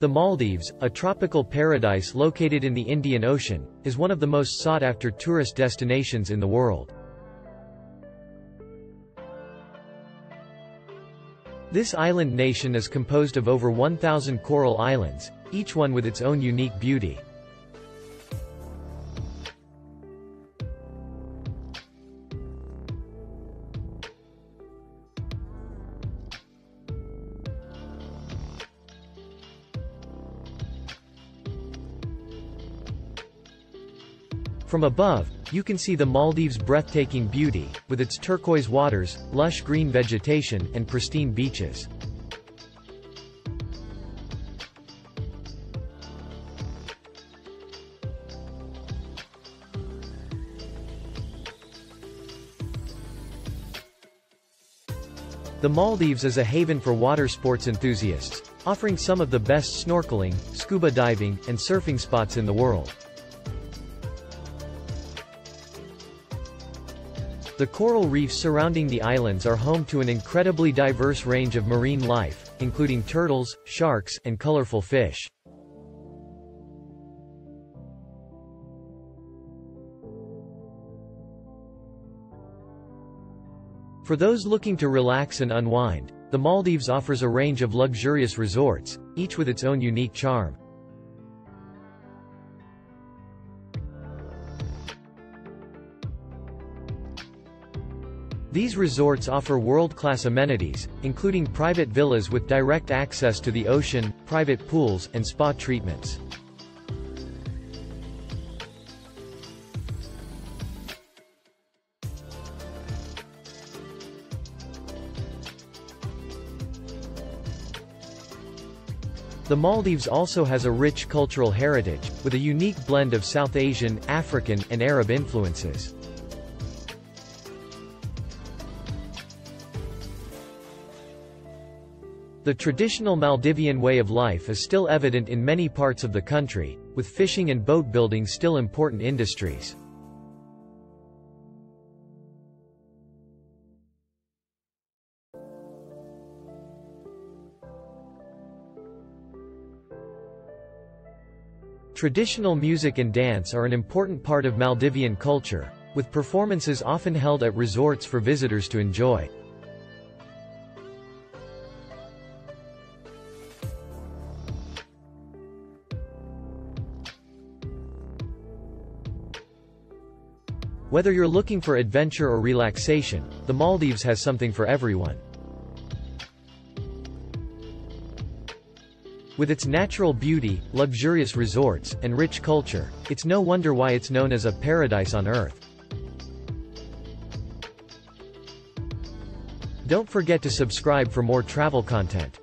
The Maldives, a tropical paradise located in the Indian Ocean, is one of the most sought-after tourist destinations in the world. This island nation is composed of over 1,000 coral islands, each one with its own unique beauty. From above, you can see the Maldives' breathtaking beauty, with its turquoise waters, lush green vegetation, and pristine beaches. The Maldives is a haven for water sports enthusiasts, offering some of the best snorkeling, scuba diving, and surfing spots in the world. The coral reefs surrounding the islands are home to an incredibly diverse range of marine life, including turtles, sharks, and colorful fish. For those looking to relax and unwind, the Maldives offers a range of luxurious resorts, each with its own unique charm. These resorts offer world-class amenities, including private villas with direct access to the ocean, private pools, and spa treatments. The Maldives also has a rich cultural heritage, with a unique blend of South Asian, African, and Arab influences. The traditional Maldivian way of life is still evident in many parts of the country, with fishing and boat building still important industries. Traditional music and dance are an important part of Maldivian culture, with performances often held at resorts for visitors to enjoy. Whether you're looking for adventure or relaxation, the Maldives has something for everyone. With its natural beauty, luxurious resorts, and rich culture, it's no wonder why it's known as a paradise on earth. Don't forget to subscribe for more travel content.